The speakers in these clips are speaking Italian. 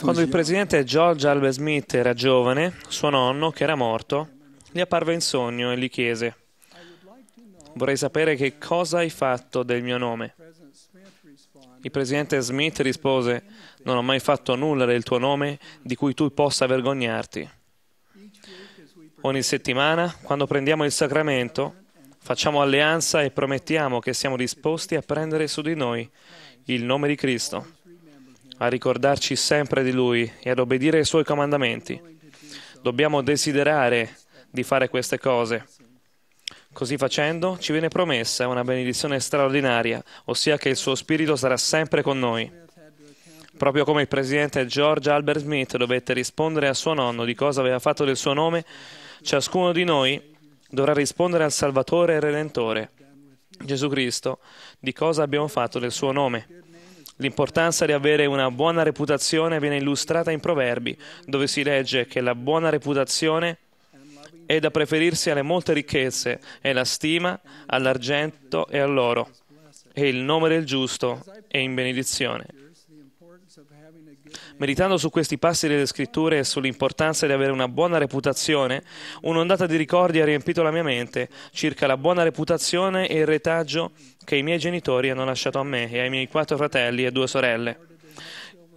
Quando il presidente George Albert Smith era giovane, suo nonno, che era morto, gli apparve in sogno e gli chiese: Vorrei sapere che cosa hai fatto del mio nome. Il presidente Smith rispose: Non ho mai fatto nulla del tuo nome di cui tu possa vergognarti. Ogni settimana, quando prendiamo il sacramento, facciamo alleanza e promettiamo che siamo disposti a prendere su di noi il nome di Cristo, a ricordarci sempre di Lui e ad obbedire ai Suoi comandamenti. Dobbiamo desiderare di fare queste cose. Così facendo ci viene promessa una benedizione straordinaria, ossia che il suo Spirito sarà sempre con noi. Proprio come il presidente George Albert Smith dovette rispondere a suo nonno di cosa aveva fatto del suo nome, ciascuno di noi dovrà rispondere al Salvatore e Redentore, Gesù Cristo, di cosa abbiamo fatto del suo nome. L'importanza di avere una buona reputazione viene illustrata in Proverbi, dove si legge che la buona reputazione è da preferirsi alle molte ricchezze e la stima all'argento e all'oro. E il nome del giusto è in benedizione. Meditando su questi passi delle scritture e sull'importanza di avere una buona reputazione, un'ondata di ricordi ha riempito la mia mente circa la buona reputazione e il retaggio che i miei genitori hanno lasciato a me e ai miei quattro fratelli e due sorelle.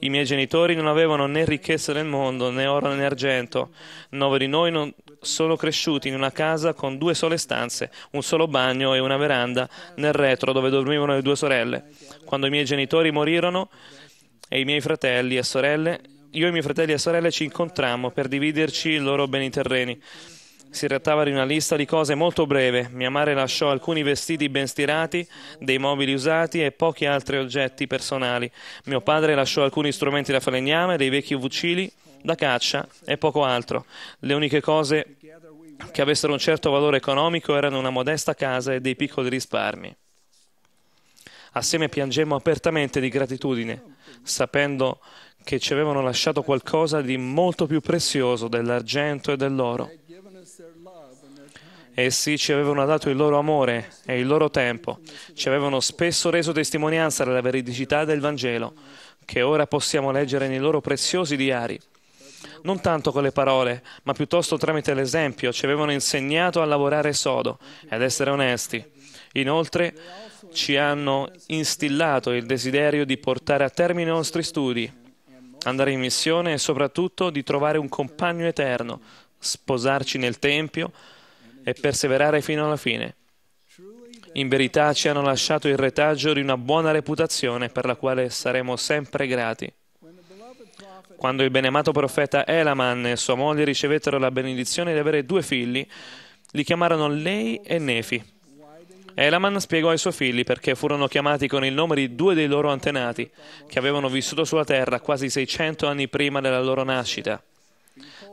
I miei genitori non avevano né ricchezze del mondo, né oro né argento. Nove di noi non sono cresciuti in una casa con due sole stanze, un solo bagno e una veranda nel retro dove dormivano le due sorelle. Quando i miei genitori morirono e i miei fratelli e sorelle, io e i miei fratelli e sorelle ci incontrammo per dividerci i loro beni terreni. Si trattava di una lista di cose molto breve. Mia madre lasciò alcuni vestiti ben stirati, dei mobili usati e pochi altri oggetti personali. Mio padre lasciò alcuni strumenti da falegname, dei vecchi fucili da caccia e poco altro. Le uniche cose che avessero un certo valore economico erano una modesta casa e dei piccoli risparmi. Assieme piangemmo apertamente di gratitudine, sapendo che ci avevano lasciato qualcosa di molto più prezioso dell'argento e dell'oro. Essi ci avevano dato il loro amore e il loro tempo, ci avevano spesso reso testimonianza della veridicità del Vangelo, che ora possiamo leggere nei loro preziosi diari. Non tanto con le parole, ma piuttosto tramite l'esempio, ci avevano insegnato a lavorare sodo e ad essere onesti. Inoltre, ci hanno instillato il desiderio di portare a termine i nostri studi, andare in missione e soprattutto di trovare un compagno eterno, sposarci nel Tempio e perseverare fino alla fine. In verità ci hanno lasciato il retaggio di una buona reputazione per la quale saremo sempre grati. Quando il beneamato profeta Elaman e sua moglie ricevettero la benedizione di avere due figli, li chiamarono Lei e Nefi. Elaman spiegò ai suoi figli perché furono chiamati con il nome di due dei loro antenati, che avevano vissuto sulla terra quasi 600 anni prima della loro nascita.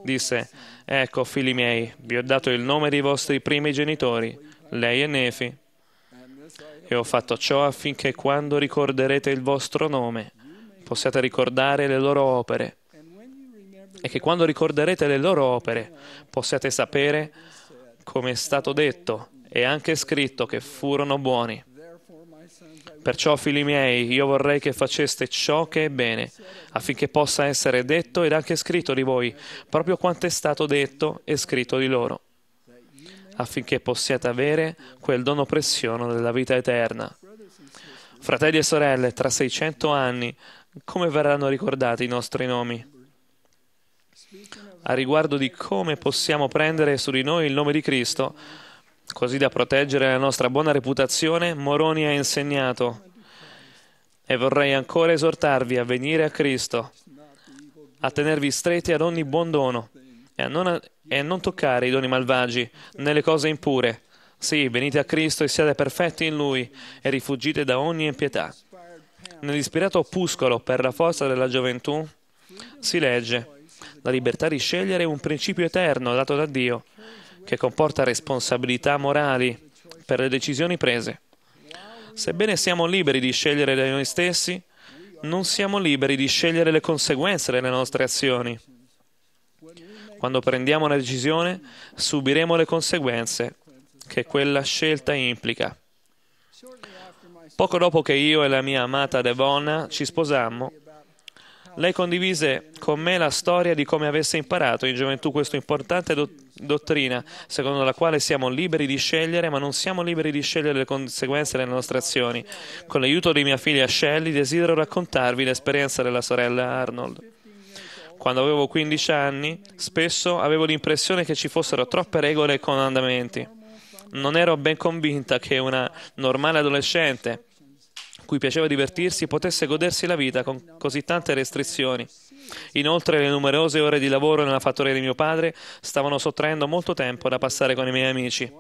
Disse, ecco figli miei, vi ho dato il nome dei vostri primi genitori, lei e Nefi, e ho fatto ciò affinché quando ricorderete il vostro nome possiate ricordare le loro opere e che quando ricorderete le loro opere possiate sapere come è stato detto e anche scritto che furono buoni. Perciò, figli miei, io vorrei che faceste ciò che è bene, affinché possa essere detto ed anche scritto di voi, proprio quanto è stato detto e scritto di loro, affinché possiate avere quel dono prezioso della vita eterna. Fratelli e sorelle, tra 600 anni, come verranno ricordati i nostri nomi? A riguardo di come possiamo prendere su di noi il nome di Cristo, Così da proteggere la nostra buona reputazione, Moroni ha insegnato e vorrei ancora esortarvi a venire a Cristo, a tenervi stretti ad ogni buon dono e a non, e a non toccare i doni malvagi né le cose impure. Sì, venite a Cristo e siate perfetti in Lui e rifugite da ogni impietà. Nell'ispirato opuscolo per la forza della gioventù si legge la libertà di scegliere un principio eterno dato da Dio che comporta responsabilità morali per le decisioni prese. Sebbene siamo liberi di scegliere da noi stessi, non siamo liberi di scegliere le conseguenze delle nostre azioni. Quando prendiamo una decisione, subiremo le conseguenze che quella scelta implica. Poco dopo che io e la mia amata Devonna ci sposammo, Lei condivise con me la storia di come avesse imparato in gioventù questa importante do- dottrina, secondo la quale siamo liberi di scegliere, ma non siamo liberi di scegliere le conseguenze delle nostre azioni. Con l'aiuto di mia figlia Shelley desidero raccontarvi l'esperienza della sorella Arnold. Quando avevo 15 anni, spesso avevo l'impressione che ci fossero troppe regole e comandamenti. Non ero ben convinta che una normale adolescente, cui piaceva divertirsi, potesse godersi la vita con così tante restrizioni. Inoltre le numerose ore di lavoro nella fattoria di mio padre stavano sottraendo molto tempo da passare con i miei amici.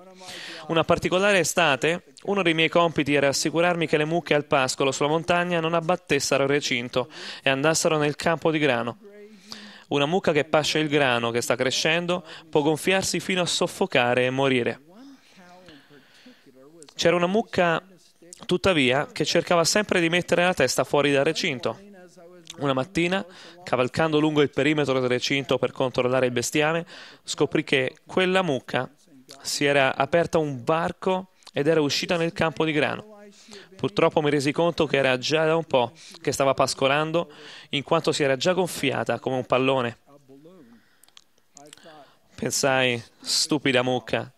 Una particolare estate, uno dei miei compiti era assicurarmi che le mucche al pascolo sulla montagna non abbattessero il recinto e andassero nel campo di grano. Una mucca che pasce il grano che sta crescendo può gonfiarsi fino a soffocare e morire. C'era una mucca, tuttavia, che cercava sempre di mettere la testa fuori dal recinto. Una mattina, cavalcando lungo il perimetro del recinto per controllare il bestiame, scoprì che quella mucca si era aperta un varco ed era uscita nel campo di grano. Purtroppo mi resi conto che era già da un po' che stava pascolando, in quanto si era già gonfiata come un pallone. Pensai, stupida mucca,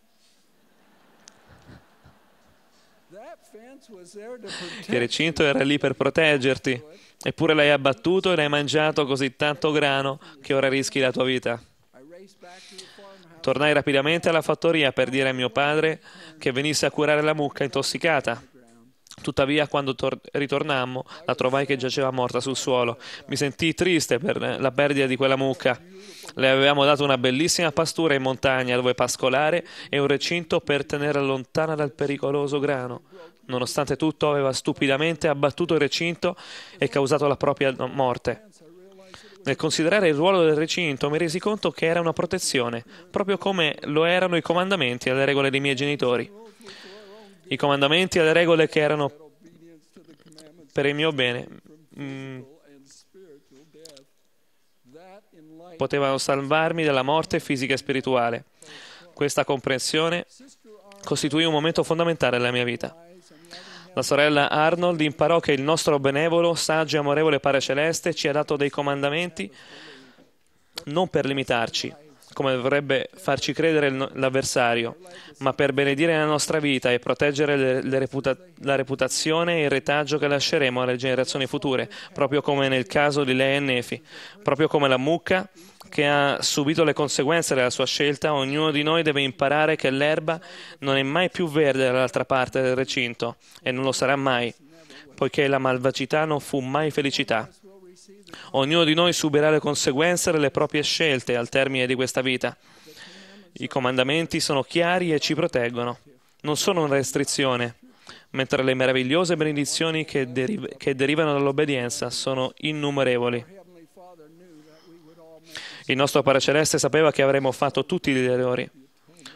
il recinto era lì per proteggerti, eppure l'hai abbattuto e l'hai mangiato così tanto grano che ora rischi la tua vita. Tornai rapidamente alla fattoria per dire a mio padre che venisse a curare la mucca intossicata. Tuttavia, quando tor- ritornammo, la trovai che giaceva morta sul suolo. Mi sentii triste per la perdita di quella mucca. Le avevamo dato una bellissima pastura in montagna dove pascolare e un recinto per tenerla lontana dal pericoloso grano. Nonostante tutto, aveva stupidamente abbattuto il recinto e causato la propria morte. Nel considerare il ruolo del recinto mi resi conto che era una protezione, proprio come lo erano i comandamenti e le regole dei miei genitori. I comandamenti e le regole che erano per il mio bene mm, potevano salvarmi dalla morte fisica e spirituale. Questa comprensione costituì un momento fondamentale della mia vita. La sorella Arnold imparò che il nostro benevolo, saggio e amorevole Padre Celeste ci ha dato dei comandamenti non per limitarci, come dovrebbe farci credere l'avversario, ma per benedire la nostra vita e proteggere le, le reputa- la reputazione e il retaggio che lasceremo alle generazioni future, proprio come nel caso di Lea e Nefi, proprio come la mucca che ha subito le conseguenze della sua scelta, ognuno di noi deve imparare che l'erba non è mai più verde dall'altra parte del recinto e non lo sarà mai, poiché la malvagità non fu mai felicità. Ognuno di noi subirà le conseguenze delle proprie scelte al termine di questa vita. I comandamenti sono chiari e ci proteggono. Non sono una restrizione, mentre le meravigliose benedizioni che, deriv- che derivano dall'obbedienza sono innumerevoli. Il nostro Padre Celeste sapeva che avremmo fatto tutti gli errori.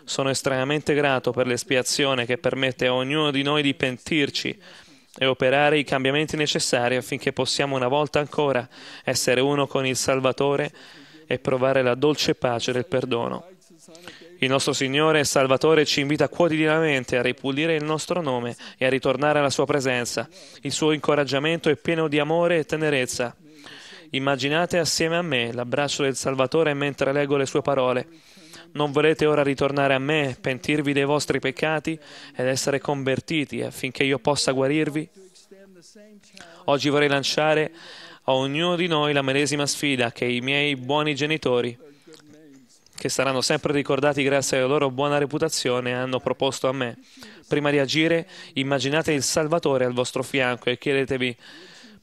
Sono estremamente grato per l'espiazione che permette a ognuno di noi di pentirci e operare i cambiamenti necessari affinché possiamo una volta ancora essere uno con il Salvatore e provare la dolce pace del perdono. Il nostro Signore e Salvatore ci invita quotidianamente a ripulire il nostro nome e a ritornare alla sua presenza. Il suo incoraggiamento è pieno di amore e tenerezza. Immaginate assieme a me l'abbraccio del Salvatore mentre leggo le sue parole. Non volete ora ritornare a me, pentirvi dei vostri peccati ed essere convertiti affinché io possa guarirvi? Oggi vorrei lanciare a ognuno di noi la medesima sfida che i miei buoni genitori, che saranno sempre ricordati grazie alla loro buona reputazione, hanno proposto a me. Prima di agire, immaginate il Salvatore al vostro fianco e chiedetevi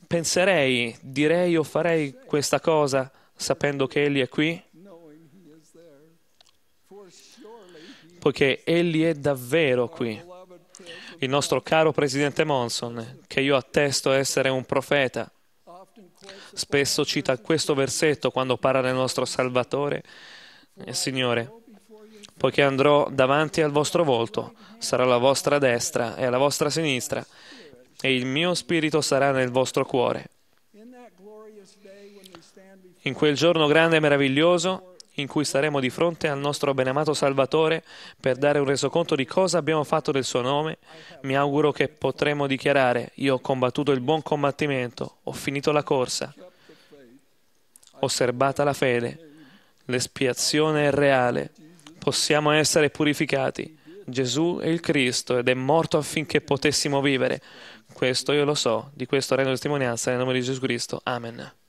penserei, direi o farei questa cosa sapendo che Egli è qui? Poiché Egli è davvero qui. Il nostro caro Presidente Monson, che io attesto essere un profeta, spesso cita questo versetto quando parla del nostro Salvatore. Eh, Signore, poiché andrò davanti al vostro volto, sarò alla vostra destra e alla vostra sinistra e il mio spirito sarà nel vostro cuore. In quel giorno grande e meraviglioso, in cui saremo di fronte al nostro benamato Salvatore per dare un resoconto di cosa abbiamo fatto del suo nome, mi auguro che potremo dichiarare io ho combattuto il buon combattimento, ho finito la corsa, osservata la fede, l'espiazione è reale, possiamo essere purificati. Gesù è il Cristo ed è morto affinché potessimo vivere. Questo io lo so, di questo rendo testimonianza nel nome di Gesù Cristo. Amen.